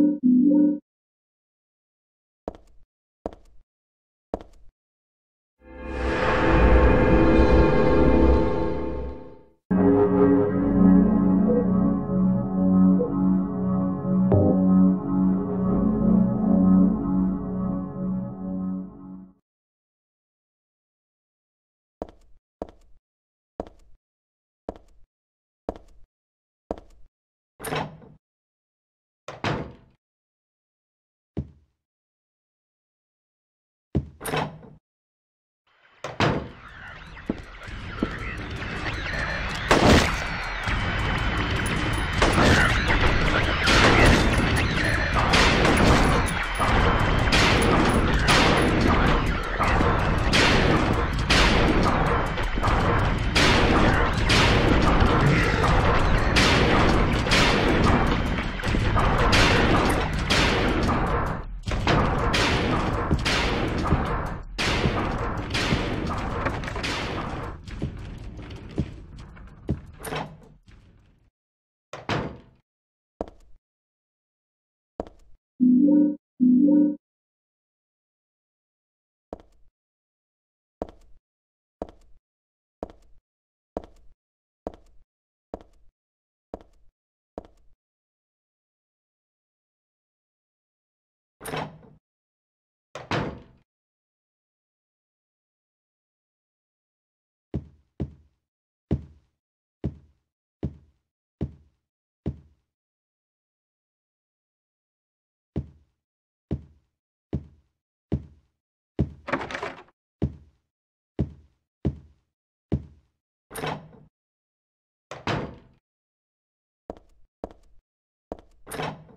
you you